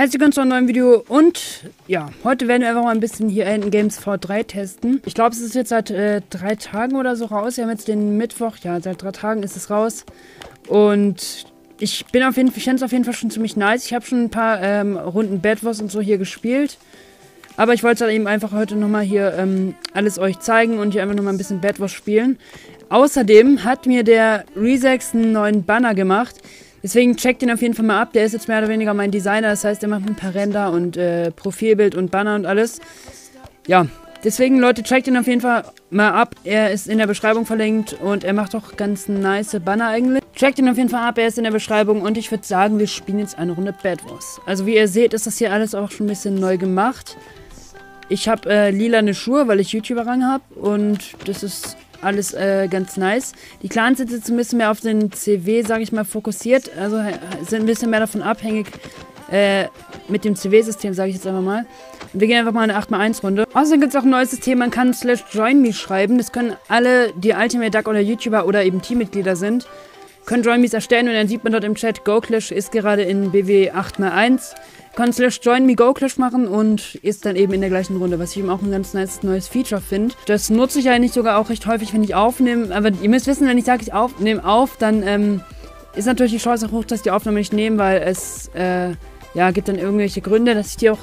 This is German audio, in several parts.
Herzlich willkommen zu einem neuen Video und ja, heute werden wir einfach mal ein bisschen hier Enten Games V3 testen. Ich glaube, es ist jetzt seit äh, drei Tagen oder so raus. Wir haben jetzt den Mittwoch, ja, seit drei Tagen ist es raus. Und ich bin auf jeden Fall, ich finde es auf jeden Fall schon ziemlich nice. Ich habe schon ein paar ähm, Runden Bad Wars und so hier gespielt. Aber ich wollte dann eben einfach heute nochmal hier ähm, alles euch zeigen und hier einfach nochmal ein bisschen Bad Wars spielen. Außerdem hat mir der Resex einen neuen Banner gemacht. Deswegen checkt ihn auf jeden Fall mal ab. Der ist jetzt mehr oder weniger mein Designer. Das heißt, er macht ein paar Render und äh, Profilbild und Banner und alles. Ja, deswegen Leute, checkt ihn auf jeden Fall mal ab. Er ist in der Beschreibung verlinkt und er macht auch ganz nice Banner eigentlich. Checkt ihn auf jeden Fall ab, er ist in der Beschreibung und ich würde sagen, wir spielen jetzt eine Runde Bad Wars. Also wie ihr seht, ist das hier alles auch schon ein bisschen neu gemacht. Ich habe äh, lilane Schuhe, weil ich YouTuber-Rang habe und das ist alles äh, ganz nice. Die Clans sind jetzt ein bisschen mehr auf den CW, sage ich mal, fokussiert. Also äh, sind ein bisschen mehr davon abhängig äh, mit dem CW-System, sage ich jetzt einfach mal. Wir gehen einfach mal in eine 8x1-Runde. Außerdem gibt es auch ein neues System, man kann slash join me schreiben. Das können alle, die Ultimate Duck oder YouTuber oder eben Teammitglieder sind, können Join Me's erstellen und dann sieht man dort im Chat, GoClash ist gerade in BW 8x1. Kann slash Join Me GoClash machen und ist dann eben in der gleichen Runde, was ich eben auch ein ganz nice neues Feature finde. Das nutze ich eigentlich sogar auch recht häufig, wenn ich aufnehme. Aber ihr müsst wissen, wenn ich sage, ich nehme auf, dann ähm, ist natürlich die Chance auch hoch, dass die Aufnahme nicht nehme, weil es äh, ja, gibt dann irgendwelche Gründe, dass ich die auch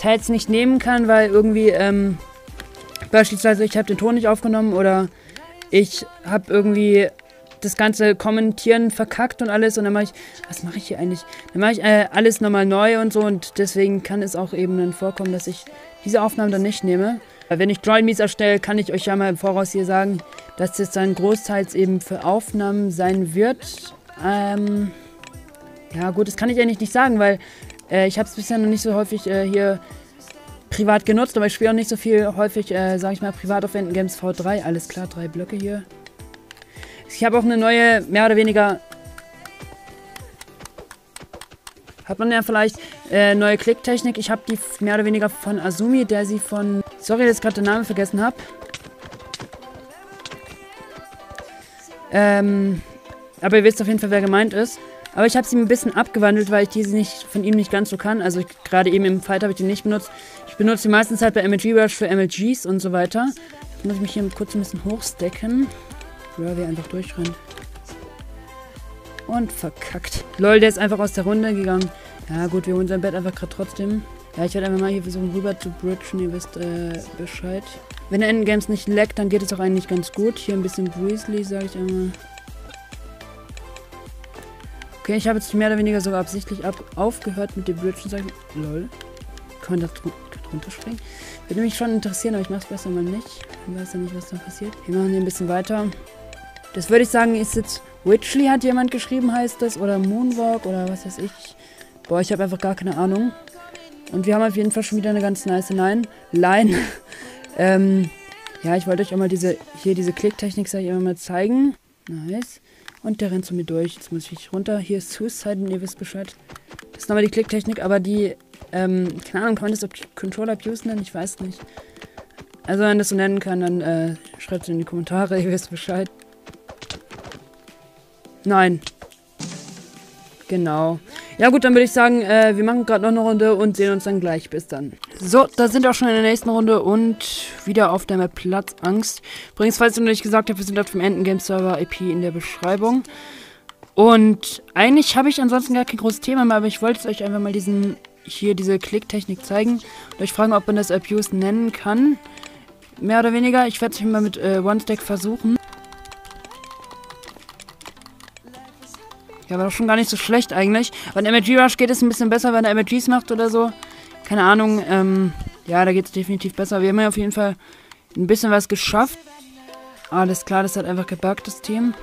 teils nicht nehmen kann, weil irgendwie ähm, beispielsweise ich habe den Ton nicht aufgenommen oder ich habe irgendwie das ganze Kommentieren verkackt und alles und dann mache ich, was mache ich hier eigentlich? Dann mache ich äh, alles nochmal neu und so und deswegen kann es auch eben dann vorkommen, dass ich diese Aufnahmen dann nicht nehme. Wenn ich Join Me's erstelle, kann ich euch ja mal im Voraus hier sagen, dass das dann großteils eben für Aufnahmen sein wird. Ähm, ja gut, das kann ich eigentlich nicht sagen, weil äh, ich habe es bisher noch nicht so häufig äh, hier privat genutzt, aber ich spiele auch nicht so viel häufig, äh, sage ich mal, privat auf Enten Games V3. Alles klar, drei Blöcke hier. Ich habe auch eine neue, mehr oder weniger... Hat man ja vielleicht äh, neue Klicktechnik. Ich habe die mehr oder weniger von Azumi, der sie von... Sorry, dass ich gerade den Namen vergessen habe. Ähm, aber ihr wisst auf jeden Fall, wer gemeint ist. Aber ich habe sie ein bisschen abgewandelt, weil ich diese nicht von ihm nicht ganz so kann. Also gerade eben im Fight habe ich die nicht benutzt. Ich benutze die meistens halt bei MLG Rush für MLGs und so weiter. Jetzt muss ich mich hier kurz ein bisschen hochstecken. Ravi einfach durchrennt. Und verkackt. Lol, der ist einfach aus der Runde gegangen. Ja gut, wir holen sein Bett einfach gerade trotzdem. Ja, ich werde einfach mal hier versuchen rüber zu bridgen. Ihr wisst äh, Bescheid. Wenn der Endgames nicht leckt, dann geht es auch eigentlich ganz gut. Hier ein bisschen Breezely, sage ich einmal. Okay, ich habe jetzt mehr oder weniger sogar absichtlich ab aufgehört mit dem Bridgen. Sag ich, lol. Kann man da drunter springen? Würde mich schon interessieren, aber ich mache es besser mal nicht. Ich weiß ja nicht, was da passiert. Wir machen hier ein bisschen weiter. Das würde ich sagen, ist jetzt Witchley hat jemand geschrieben, heißt das. Oder Moonwalk oder was weiß ich. Boah, ich habe einfach gar keine Ahnung. Und wir haben auf jeden Fall schon wieder eine ganz nice Line. Line. ähm, ja, ich wollte euch auch mal diese, hier diese Klicktechnik, sag ich mal zeigen. Nice. Und der rennt zu mir durch. Jetzt muss ich runter. Hier ist Suicide und ihr wisst Bescheid. Das ist nochmal die Klicktechnik, aber die, ähm, keine Ahnung, kann man das auf Controller Abuse nennen? Ich weiß nicht. Also, wenn man das so nennen kann, dann äh, schreibt es in die Kommentare, ihr wisst Bescheid. Nein. Genau. Ja gut, dann würde ich sagen, äh, wir machen gerade noch eine Runde und sehen uns dann gleich. Bis dann. So, da sind wir auch schon in der nächsten Runde und wieder auf der Map Platzangst. Übrigens, falls ich noch nicht gesagt habe, wir sind dort vom Enten Game Server IP in der Beschreibung. Und eigentlich habe ich ansonsten gar kein großes Thema mehr, aber ich wollte euch einfach mal diesen hier diese Klicktechnik zeigen und euch fragen, ob man das Abuse nennen kann. Mehr oder weniger. Ich werde es mal mit äh, One-Stack versuchen. Ja, war doch schon gar nicht so schlecht eigentlich. Bei MLG Rush geht es ein bisschen besser, wenn er MLGs macht oder so. Keine Ahnung, ähm, ja, da geht es definitiv besser. Wir haben ja auf jeden Fall ein bisschen was geschafft. Alles klar, das hat einfach gebuggt, das Team.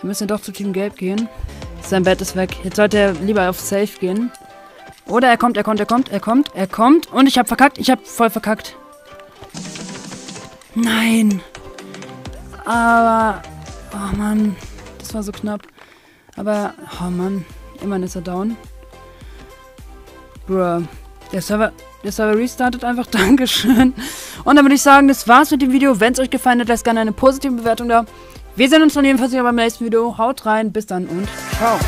Wir müssen doch zu Team Gelb gehen. Sein Bett ist weg. Jetzt sollte er lieber auf Safe gehen. Oder er kommt, er kommt, er kommt, er kommt, er kommt. Und ich habe verkackt. Ich habe voll verkackt. Nein. Aber... Oh Mann. Das war so knapp. Aber, oh Mann, immerhin ist er down. Bruh. Der Server, der Server restartet einfach. Dankeschön. Und dann würde ich sagen, das war's mit dem Video. Wenn es euch gefallen hat, lasst gerne eine positive Bewertung da. Wir sehen uns dann jedenfalls wieder beim nächsten Video. Haut rein, bis dann und ciao.